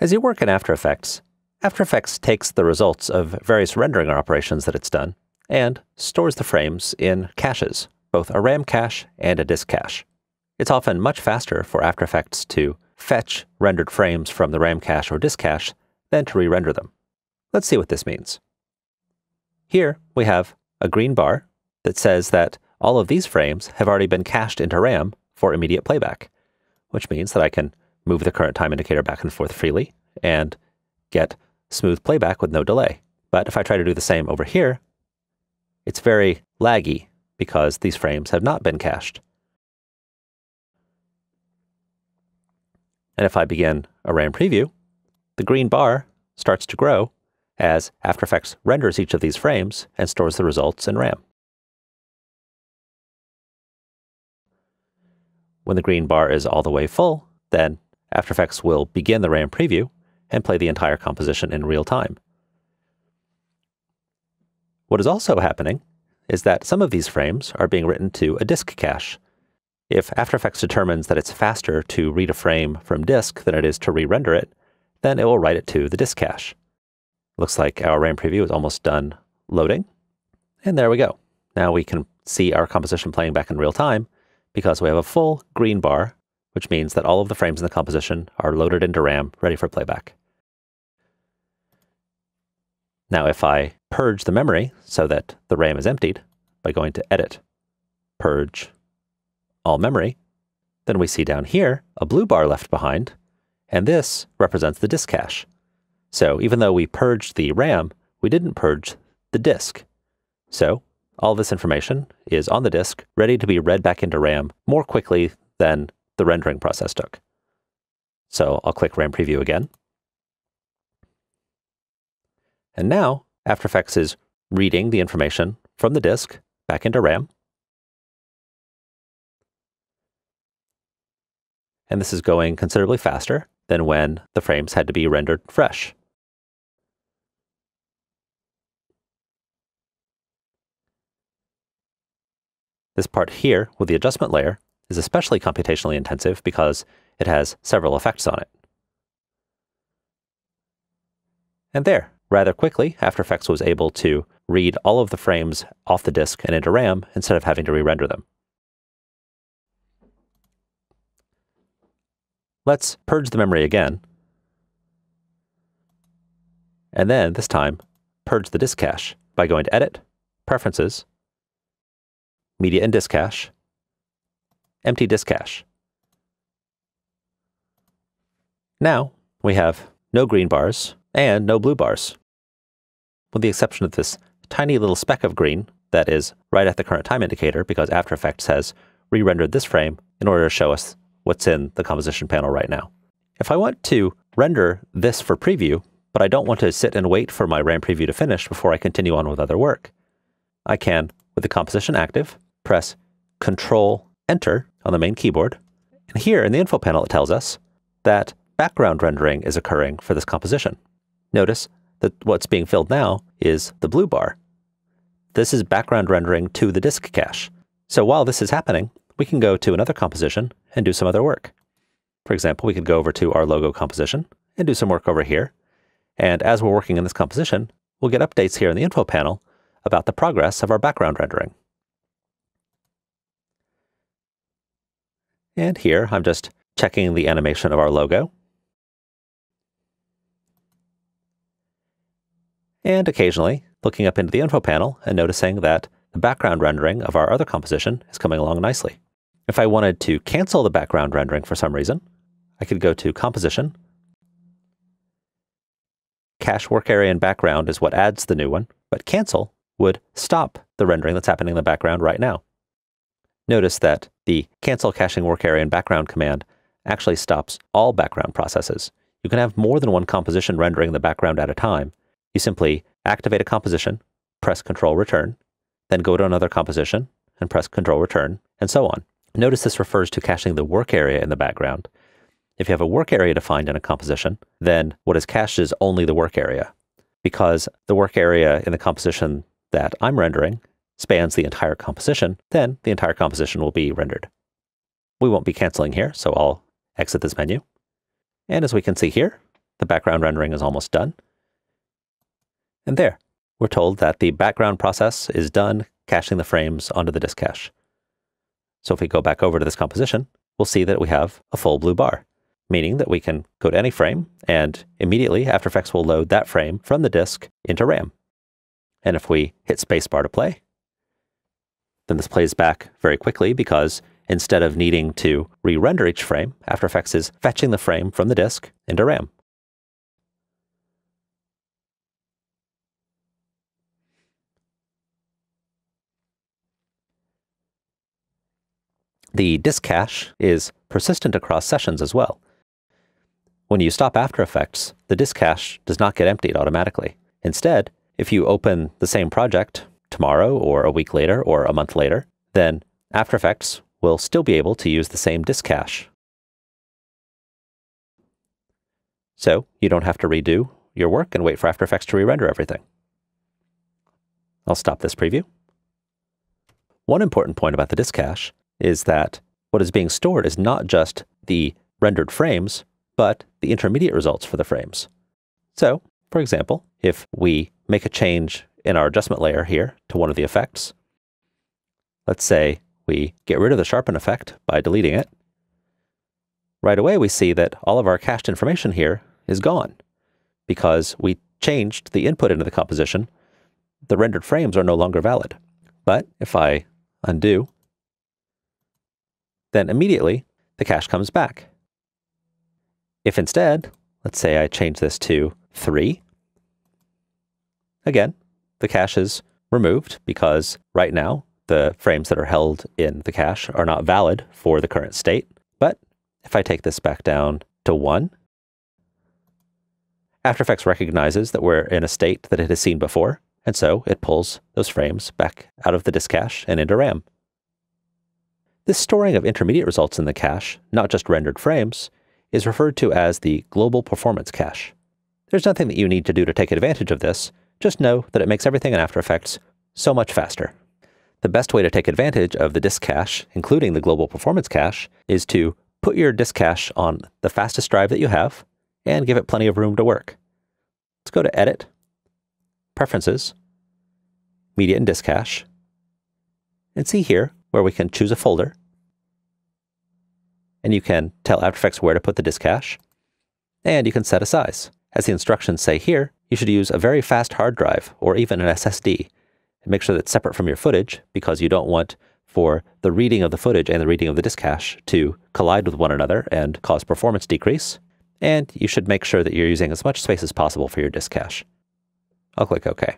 As you work in After Effects, After Effects takes the results of various rendering operations that it's done and stores the frames in caches, both a RAM cache and a disk cache. It's often much faster for After Effects to fetch rendered frames from the RAM cache or disk cache than to re-render them. Let's see what this means. Here we have a green bar that says that all of these frames have already been cached into RAM for immediate playback, which means that I can move the current time indicator back and forth freely and get smooth playback with no delay. But if I try to do the same over here, it's very laggy because these frames have not been cached. And if I begin a RAM preview, the green bar starts to grow as After Effects renders each of these frames and stores the results in RAM. When the green bar is all the way full, then After Effects will begin the RAM preview and play the entire composition in real time. What is also happening is that some of these frames are being written to a disk cache. If After Effects determines that it's faster to read a frame from disk than it is to re-render it, then it will write it to the disk cache. Looks like our RAM preview is almost done loading. And there we go. Now we can see our composition playing back in real time because we have a full green bar, which means that all of the frames in the composition are loaded into RAM, ready for playback. Now, if I purge the memory so that the RAM is emptied by going to Edit, Purge, All Memory, then we see down here a blue bar left behind, and this represents the disk cache. So even though we purged the RAM, we didn't purge the disk. So all this information is on the disk, ready to be read back into RAM more quickly than the rendering process took. So I'll click RAM Preview again. And now After Effects is reading the information from the disk back into RAM. And this is going considerably faster than when the frames had to be rendered fresh. This part here with the adjustment layer is especially computationally intensive because it has several effects on it. And there, rather quickly, After Effects was able to read all of the frames off the disk and into RAM instead of having to re-render them. Let's purge the memory again. And then, this time, purge the disk cache by going to Edit, Preferences, media and disk cache, empty disk cache. Now we have no green bars and no blue bars, with the exception of this tiny little speck of green that is right at the current time indicator because After Effects has re-rendered this frame in order to show us what's in the composition panel right now. If I want to render this for preview, but I don't want to sit and wait for my RAM preview to finish before I continue on with other work, I can, with the composition active, press Control Enter on the main keyboard. And here in the info panel, it tells us that background rendering is occurring for this composition. Notice that what's being filled now is the blue bar. This is background rendering to the disk cache. So while this is happening, we can go to another composition and do some other work. For example, we could go over to our logo composition and do some work over here. And as we're working in this composition, we'll get updates here in the info panel about the progress of our background rendering. And here I'm just checking the animation of our logo. And occasionally looking up into the info panel and noticing that the background rendering of our other composition is coming along nicely. If I wanted to cancel the background rendering for some reason, I could go to Composition. Cache work area and background is what adds the new one, but cancel would stop the rendering that's happening in the background right now. Notice that the cancel caching work area and background command actually stops all background processes. You can have more than one composition rendering the background at a time. You simply activate a composition, press Control Return, then go to another composition and press Control Return, and so on. Notice this refers to caching the work area in the background. If you have a work area defined in a composition, then what is cached is only the work area. Because the work area in the composition that I'm rendering spans the entire composition, then the entire composition will be rendered. We won't be canceling here, so I'll exit this menu. And as we can see here, the background rendering is almost done. And there, we're told that the background process is done caching the frames onto the disk cache. So if we go back over to this composition, we'll see that we have a full blue bar, meaning that we can go to any frame and immediately After Effects will load that frame from the disk into RAM. And if we hit spacebar to play, then this plays back very quickly because instead of needing to re-render each frame, After Effects is fetching the frame from the disk into RAM. The disk cache is persistent across sessions as well. When you stop After Effects, the disk cache does not get emptied automatically. Instead, if you open the same project tomorrow or a week later or a month later, then After Effects will still be able to use the same disk cache. So you don't have to redo your work and wait for After Effects to re-render everything. I'll stop this preview. One important point about the disk cache is that what is being stored is not just the rendered frames, but the intermediate results for the frames. So, for example, if we make a change in our adjustment layer here to one of the effects, let's say we get rid of the sharpen effect by deleting it, right away we see that all of our cached information here is gone because we changed the input into the composition. The rendered frames are no longer valid. But if I undo then immediately the cache comes back. If instead, let's say I change this to 3, again, the cache is removed because right now the frames that are held in the cache are not valid for the current state. But if I take this back down to 1, After Effects recognizes that we're in a state that it has seen before, and so it pulls those frames back out of the disk cache and into RAM. This storing of intermediate results in the cache, not just rendered frames, is referred to as the Global Performance Cache. There's nothing that you need to do to take advantage of this, just know that it makes everything in After Effects so much faster. The best way to take advantage of the disk cache, including the Global Performance Cache, is to put your disk cache on the fastest drive that you have and give it plenty of room to work. Let's go to Edit, Preferences, Media and Disk Cache, and see here where we can choose a folder and you can tell After Effects where to put the disk cache, and you can set a size. As the instructions say here, you should use a very fast hard drive or even an SSD. And make sure that it's separate from your footage because you don't want for the reading of the footage and the reading of the disk cache to collide with one another and cause performance decrease. And you should make sure that you're using as much space as possible for your disk cache. I'll click OK.